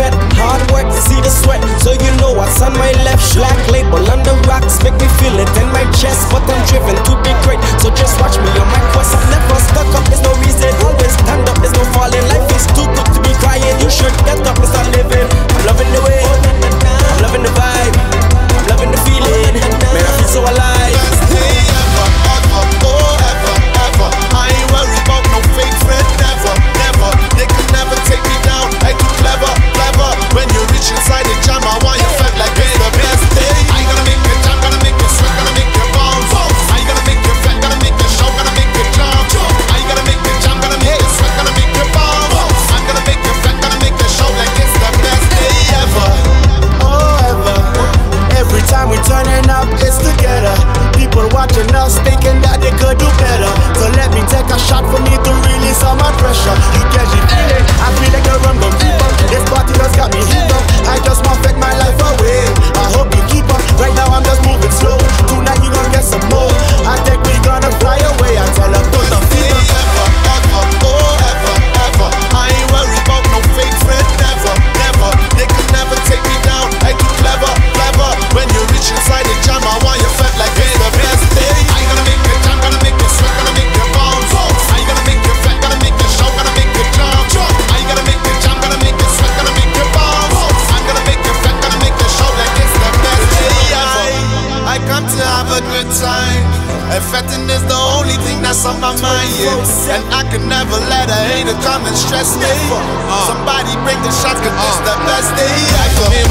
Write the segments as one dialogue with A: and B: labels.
A: fed. Hard work, see the sweat. So you know what's on my left. Slack label on the rocks, make me feel it in my chest. But I'm driven to be great, so just watch Effecting is the
B: only thing that's on my mind, yeah. And I can never let a hater come and stress me. Somebody break the shots, cause uh, the best day ever.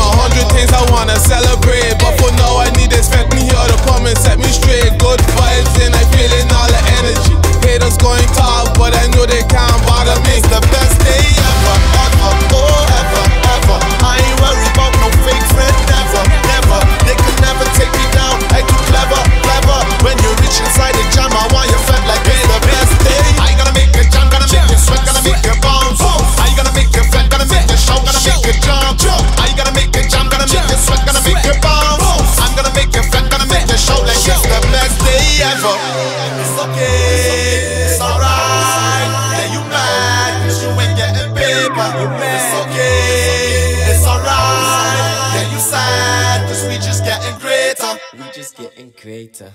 B: forever. It's okay, it's alright. Yeah, you mad, cause you ain't getting paper. It's okay, it's alright. Yeah, you sad, cause we just getting greater.
A: We just getting greater.